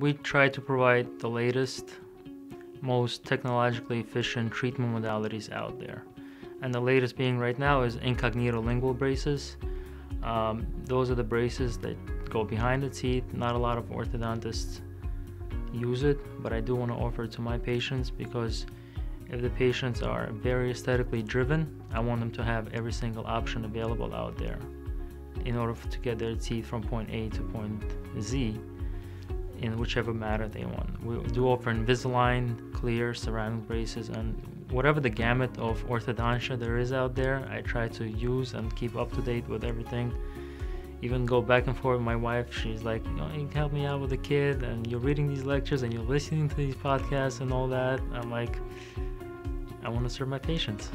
We try to provide the latest, most technologically efficient treatment modalities out there. And the latest being right now is incognito lingual braces. Um, those are the braces that go behind the teeth. Not a lot of orthodontists use it, but I do want to offer it to my patients because if the patients are very aesthetically driven, I want them to have every single option available out there in order to get their teeth from point A to point Z in whichever matter they want. We do offer Invisalign, clear, ceramic braces, and whatever the gamut of orthodontia there is out there, I try to use and keep up to date with everything. Even go back and forth with my wife. She's like, you, know, you can help me out with the kid, and you're reading these lectures and you're listening to these podcasts and all that. I'm like, I want to serve my patients.